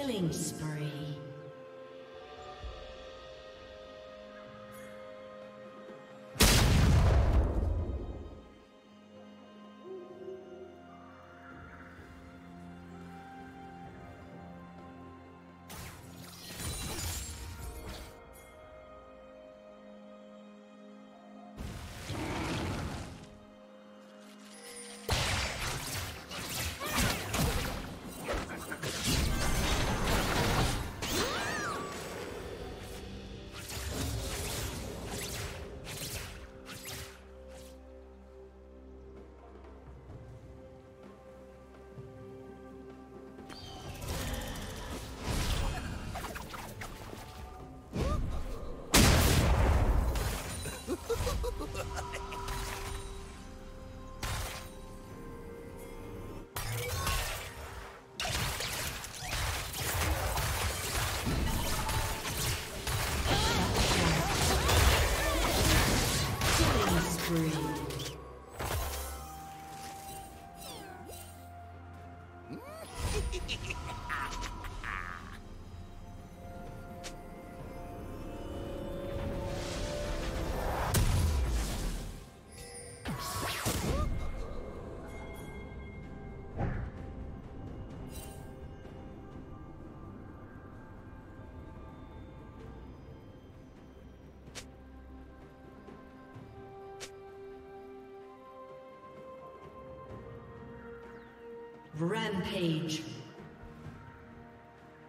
Killing spree. Rampage.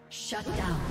Shut down.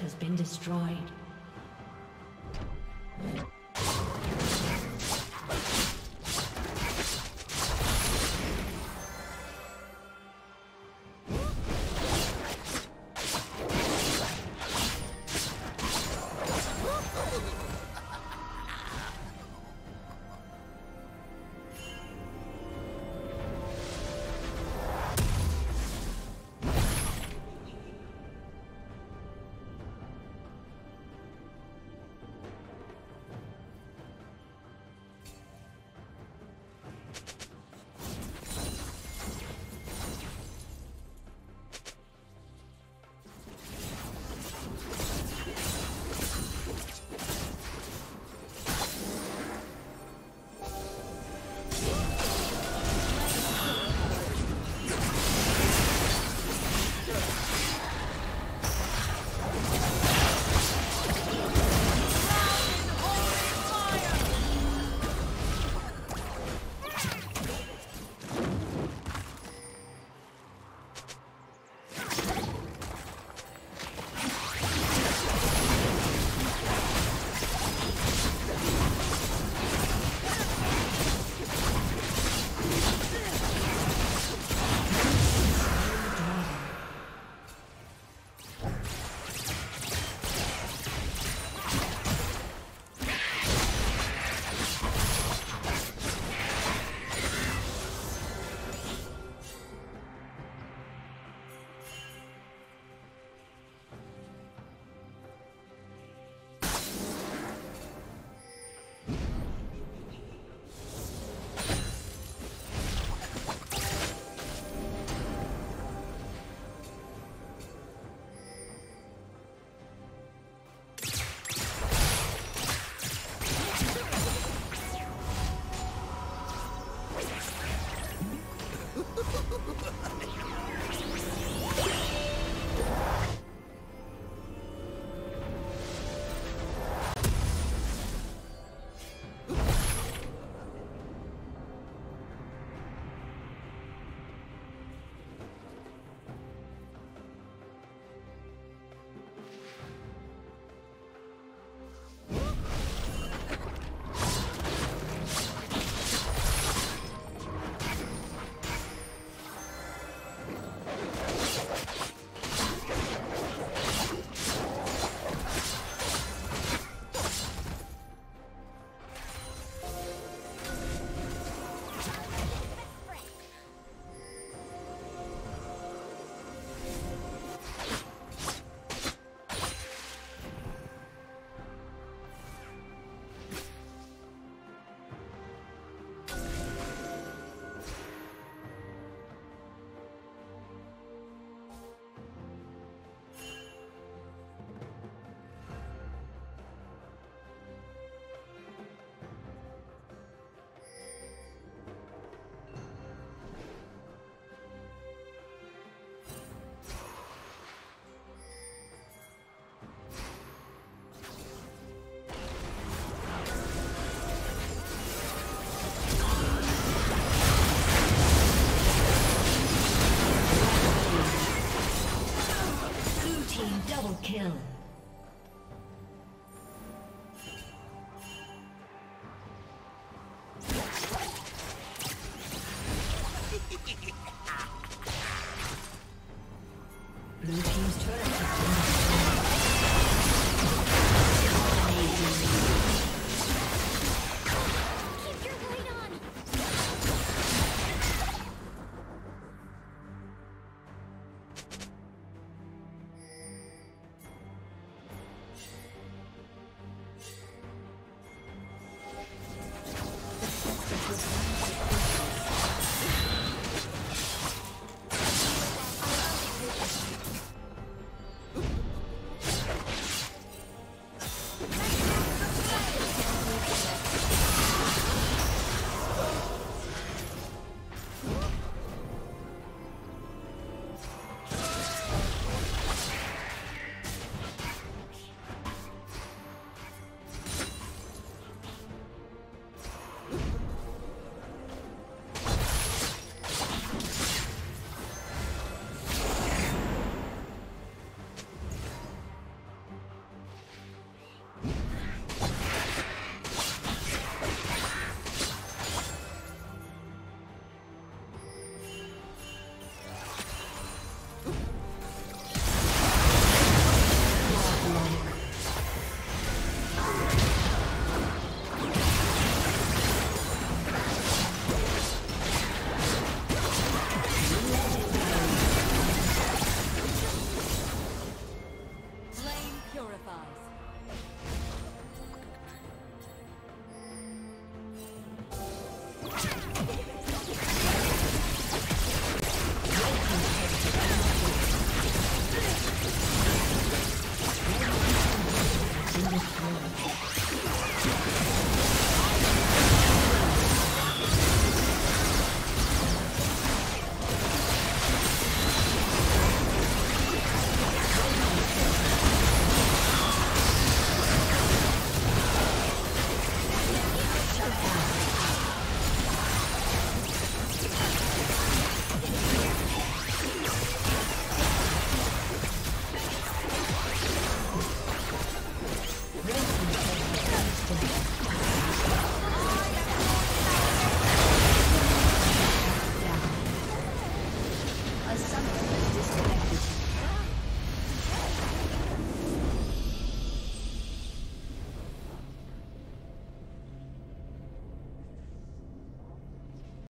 Has been destroyed.